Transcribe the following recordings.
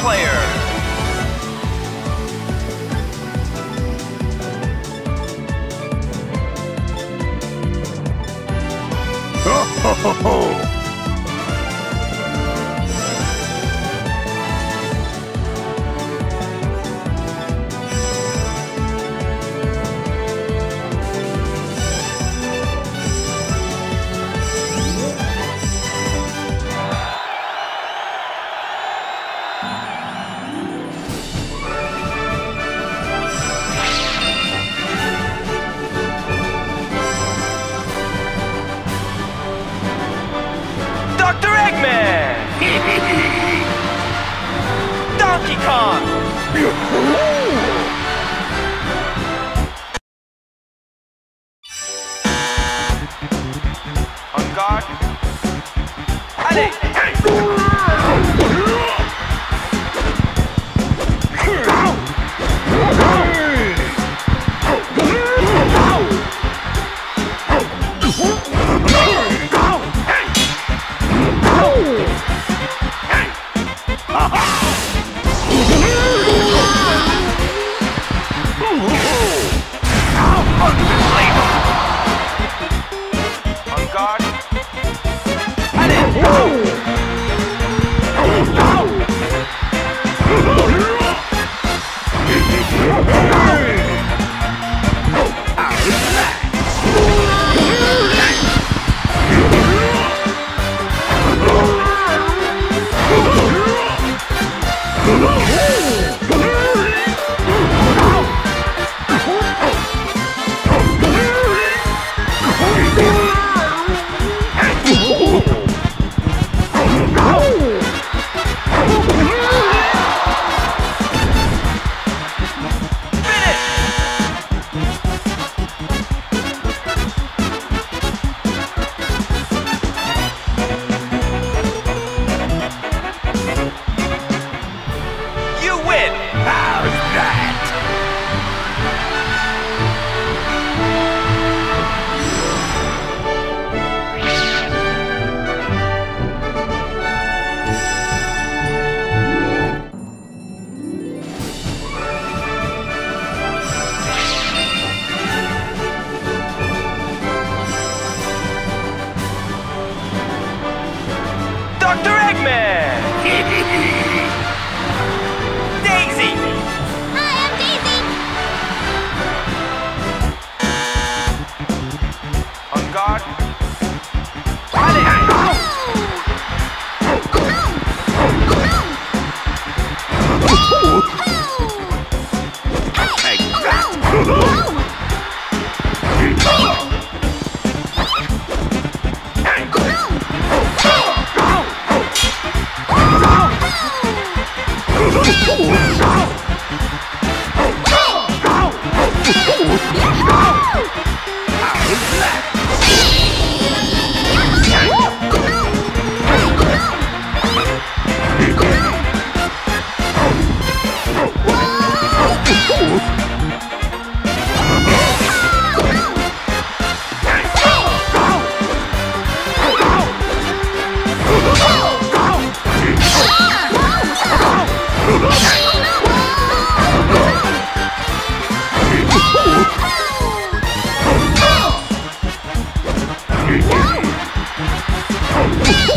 player. Ho, ho, ho, ho. Allez!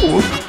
我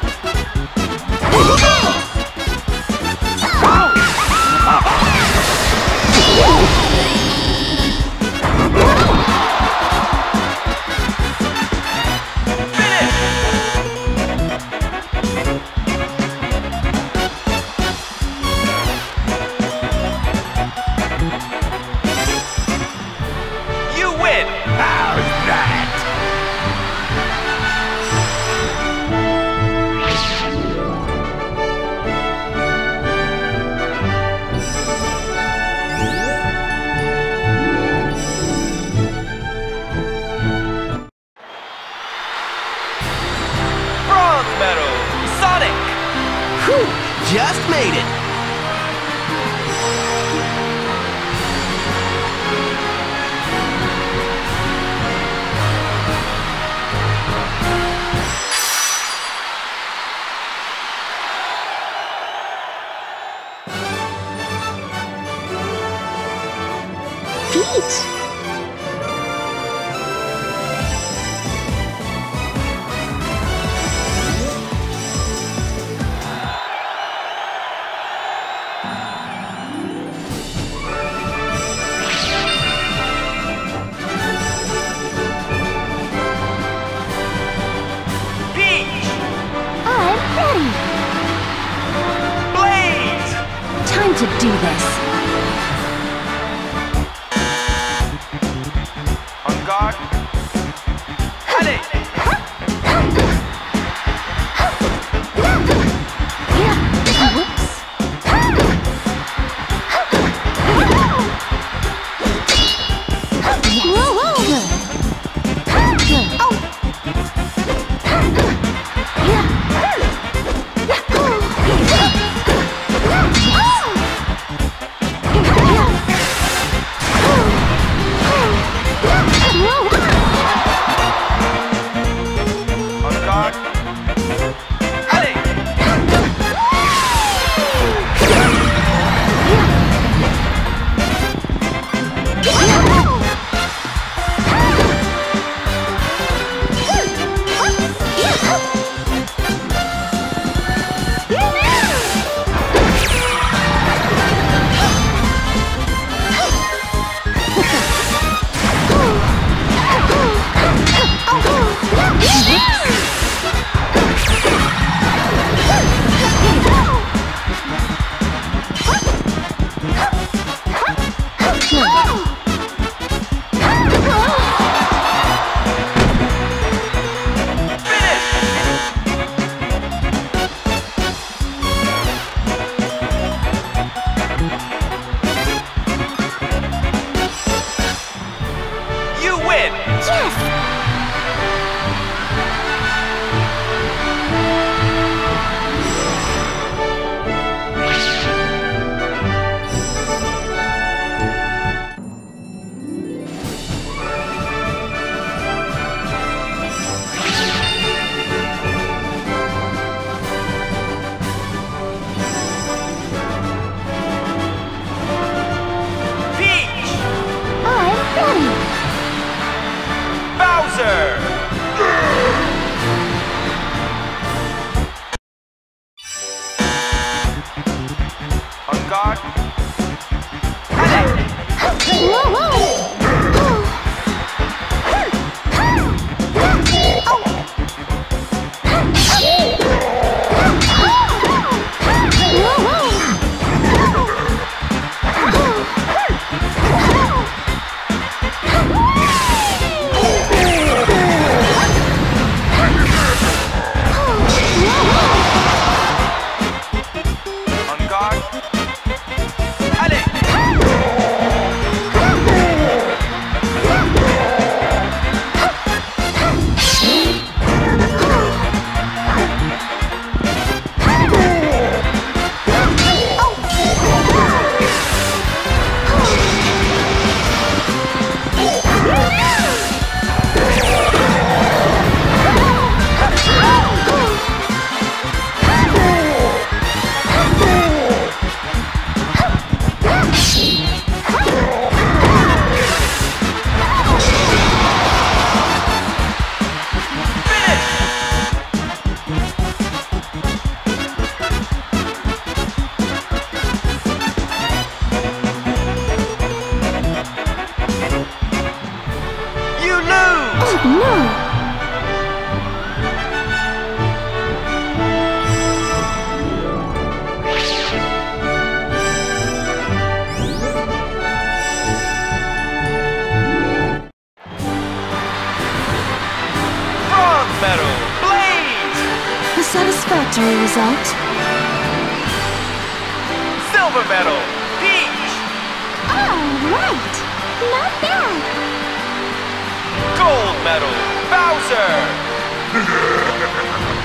to do this. satisfactory result? Silver medal! Peach! Oh, right, Not bad! Gold medal! Bowser!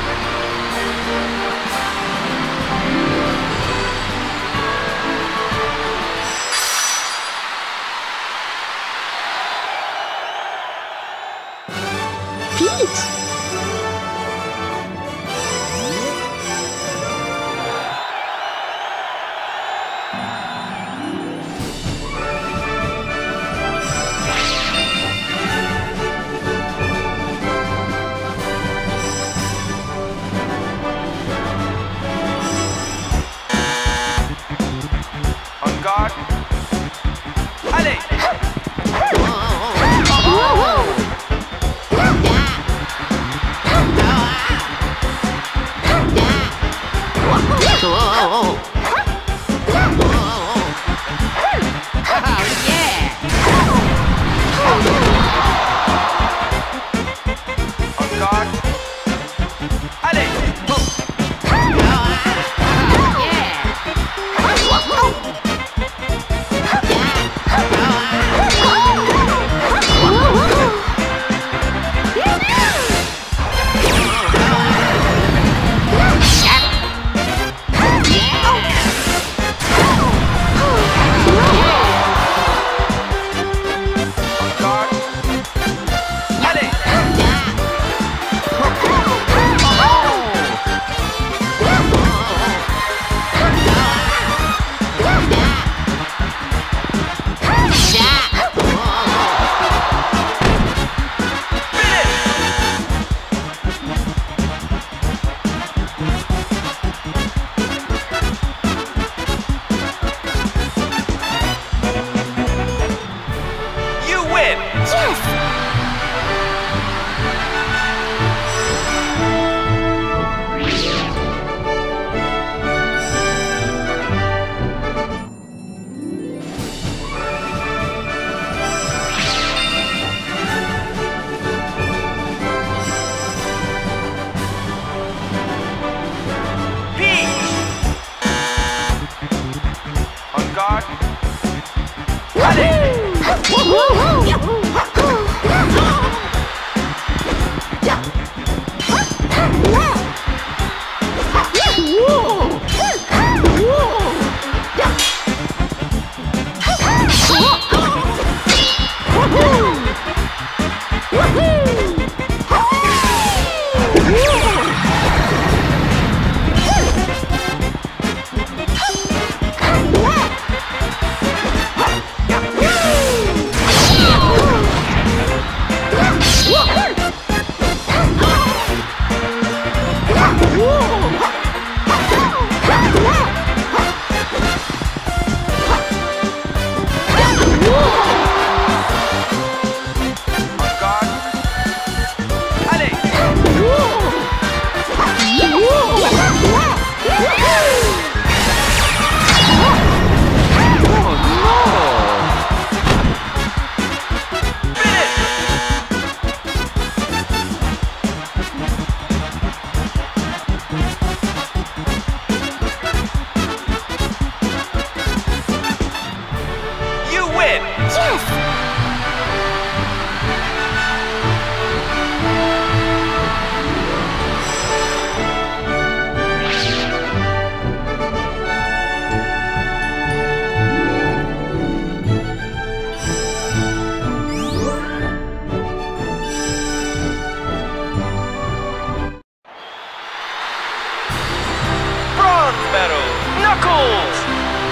medal, Knuckles!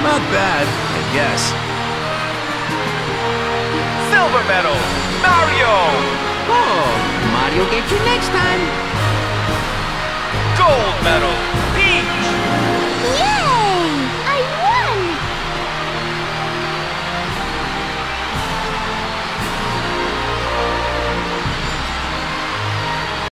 Not bad, I guess. Silver medal, Mario! Oh, Mario get you next time. Gold medal,